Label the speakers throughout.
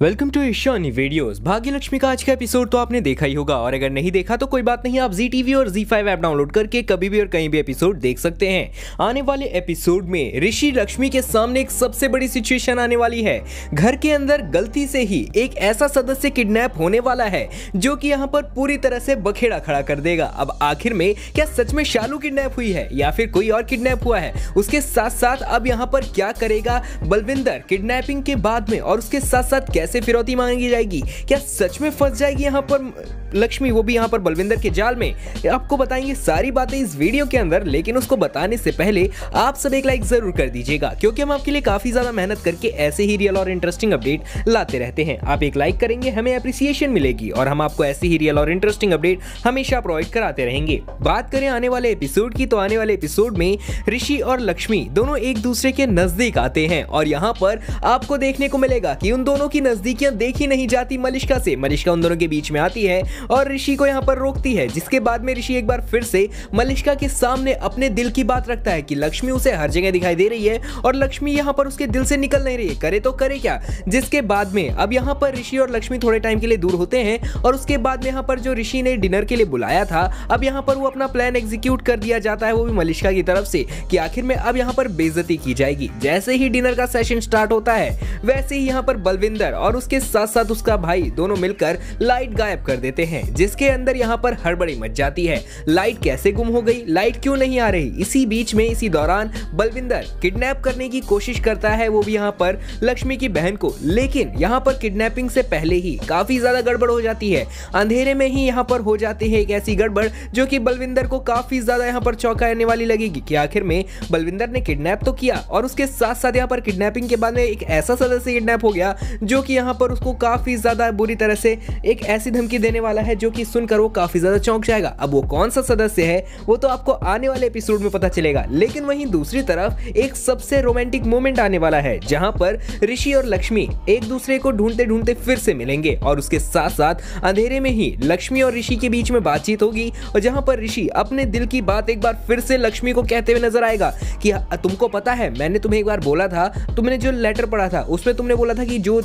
Speaker 1: Welcome to Ishani videos भाग्य लक्ष्मी का आज का एपिसोड तो आपने देखा ही होगा, और अगर नहीं देखा तो कोई बात नहीं, आप जी टीवी और जी फाइव ऐप डाउनलोड करके कभी भी और कहीं भी एपिसोड देख सकते हैं। आने वाले एपिसोड में ऋषि लक्ष्मी के सामने एक सबसे बड़ी सिचुएशन आने वाली है। घर के अंदर गलती से ही एक ऐसा सदस्य किडनैप होने वाला है, जो की यहाँ पर पूरी तरह से बखेड़ा खड़ा कर देगा। अब आखिर में क्या सच में शालू किडनैप हुई है, या फिर कोई और किडनैप हुआ है? उसके साथ साथ अब यहाँ पर क्या करेगा बलविंदर? किडनैपिंग के बाद में और उसके साथ साथ कैसे कैसे फिरौती मांगी जाएगी। क्या सच में फंस जाएगी यहाँ पर, लक्ष्मी? वो भी यहाँ पर बलविंदर के जाल में। आपको बताएँगे सारी बातें इस वीडियो के अंदर, लेकिन उसको बताने से पहले आप सब एक लाइक ज़रूर कर दीजिएगा, क्योंकि हम आपके लिए काफ़ी ज़्यादा मेहनत करके ऐसे ही रियल और इंटरेस्टिंग अपडेट लाते रहते हैं। आप एक लाइक करेंगे, हमें अप्रिसिएशन मिलेगी, और हम आपको ऐसे ही रियल और इंटरेस्टिंग अपडेट हमेशा प्रोवाइड कराते रहेंगे। बात करें आने वाले एपिसोड की तो आने वाले एपिसोड में ऋषि और लक्ष्मी दोनों एक दूसरे के नज़दीक आते हैं, और यहाँ पर आपको देखने को मिलेगा कि उन दोनों की नजदीकियाँ देखी नहीं जाती मलिश्का से। मलिश्का उन दोनों के बीच में आती है और ऋषि को यहाँ पर रोकती है, जिसके बाद में ऋषि एक बार फिर से मलिश्का के सामने अपने दिल की बात रखता है कि लक्ष्मी उसे हर जगह दिखाई दे रही है और लक्ष्मी यहाँ पर उसके दिल से निकल नहीं रही है। करे तो करे क्या? जिसके बाद में, अब यहाँ पर ऋषि और लक्ष्मी थोड़े टाइम के लिए दूर होते हैं और उसके बाद में यहाँ पर जो ऋषि ने डिनर के लिए बुलाया था, अब यहाँ पर वो अपना प्लान एग्जीक्यूट कर दिया जाता है वो भी मलिश्का की तरफ़ से कि आखिर में अब यहाँ पर बेजती की जाएगी। जैसे ही डिनर का सेशन स्टार्ट होता है, वैसे ही यहाँ पर बलविंदर और उसके साथ साथ उसका भाई दोनों मिलकर लाइट गायब कर देते हैं, जिसके अंदर यहाँ पर हड़बड़ी मच जाती है। लाइट कैसे गुम हो गई? लाइट क्यों नहीं आ रही? इसी बीच में, इसी दौरान बलविंदर किडनैप करने की कोशिश करता है, वो भी यहाँ पर लक्ष्मी की बहन को। लेकिन यहाँ पर किडनैपिंग से पहले ही काफ़ी ज़्यादा गड़बड़ हो जाती है। अंधेरे में ही यहाँ पर हो जाती है एक ऐसी गड़बड़, जो कि बलविंदर को काफ़ी ज़्यादा यहाँ पर चौंकाने वाली लगेगी कि आखिर में बलविंदर ने किडनैप तो किया, और उसके साथ साथ यहाँ पर किडनैपिंग के बाद में एक ऐसा सदस्य किडनैप हो गया, जो कि यहाँ पर उसको काफ़ी ज़्यादा बुरी तरह से एक ऐसी धमकी देने वाला है जो कि सुनकर वो काफ़ी ज़्यादा चौंक जाएगा। अब वो कौन सा सदस्य है, वो तो आपको आने वाले एपिसोड में पता चलेगा। लेकिन वहीं दूसरी तरफ़ एक सबसे रोमांटिक मोमेंट आने वाला है, जहाँ पर ऋषि और लक्ष्मी एक दूसरे को ढूंढते ढूंढते फिर से मिलेंगे और उसके साथ साथ अंधेरे में ही लक्ष्मी और ऋषि के बीच में बातचीत होगी और जहाँ पर ऋषि अपने दिल की बात एक बार फिर से लक्ष्मी को कहते हुए नज़र आएगा कि तुमको पता है, मैंने तुम्हें एक बार बोला था, तुमने जो लेटर पढ़ा था, उसमें तुमने बोला था कि जो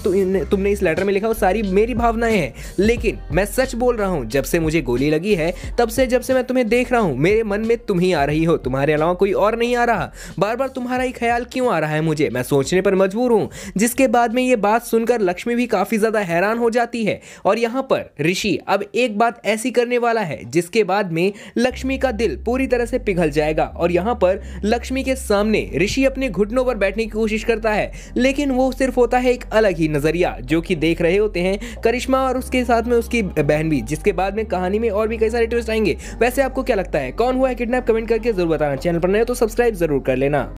Speaker 1: तुमने इस लेटर में लिखा वो सारी मेरी भावनाएँ हैं। लेकिन मैं सच बोल रहा हूँ, जब से मुझे गोली लगी है, तब से जब से मैं तुम्हें देख रहा हूँ, मेरे मन में तुम ही आ रही हो, तुम्हारे अलावा कोई और नहीं आ रहा। बार बार तुम्हारा ही ख्याल क्यों आ रहा है मुझे? मैं सोचने पर मजबूर हूँ, जिसके बाद में ये बात सुनकर लक्ष्मी भी काफ़ी ज़्यादा हैरान हो जाती है। और यहाँ पर ऋषि अब एक बात ऐसी करने वाला है, जिसके बाद में लक्ष्मी का दिल पूरी तरह से पिघल जाएगा। और यहाँ पर लक्ष्मी के सामने ऋषि अपने घुटनों पर बैठने की कोशिश करता है, लेकिन वो सिर्फ़ होता है एक अलग ही नज़रिया। जो कि देख रहे होते हैं करिश्मा और उसके साथ में उसकी बहन भी, जिसके बाद में कहानी में और भी कई सारे ट्विस्ट आएँगे। वैसे आपको क्या लगता है? कौन हुआ है किडनैप कमेंट करके ज़रूर बताना। चैनल पर नए तो सब्सक्राइब ज़रूर कर लेना।